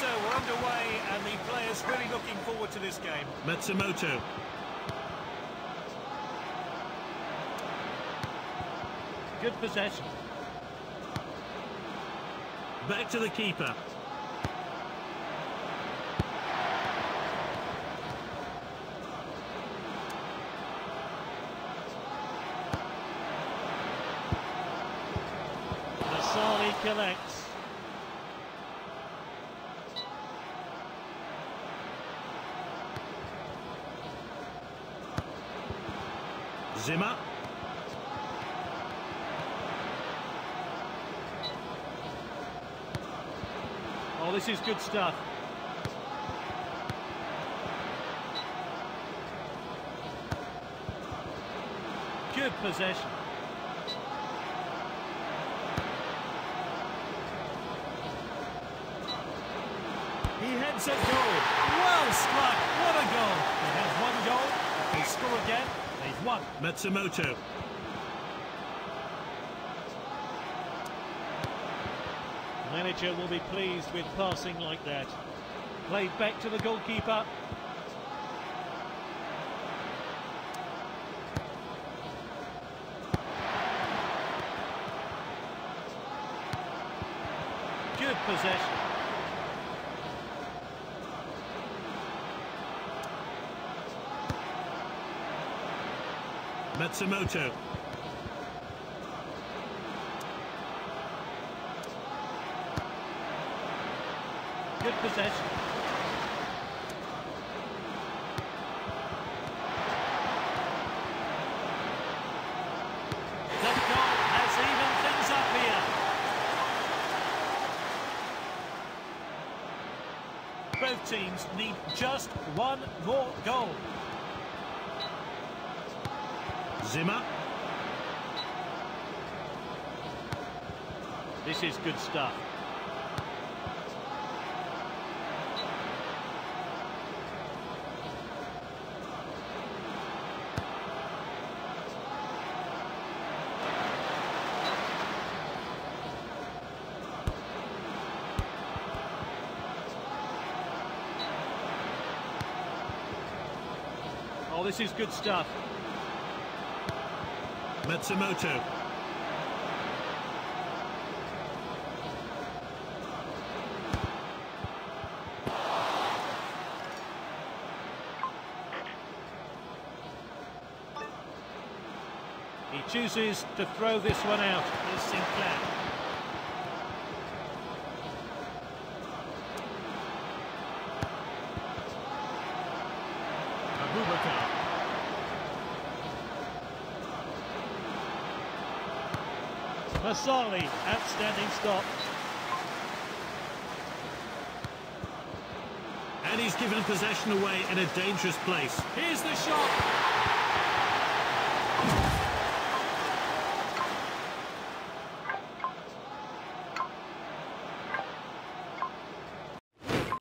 so, we're underway and the players really looking forward to this game. Matsumoto. Good possession. Back to the keeper. Masali collects. Zimmer. Oh, this is good stuff. Good possession. He heads a goal. Well struck. What a goal. They have one goal. They score again, they've won. Matsumoto. Manager will be pleased with passing like that. Played back to the goalkeeper. Good possession. Matsumoto. Good possession. Both teams need just one more goal. Zimmer. This is good stuff. Oh, this is good stuff. Matsumoto. He chooses to throw this one out. Here's Sinclair. Masali, outstanding stop. And he's given possession away in a dangerous place. Here's the shot.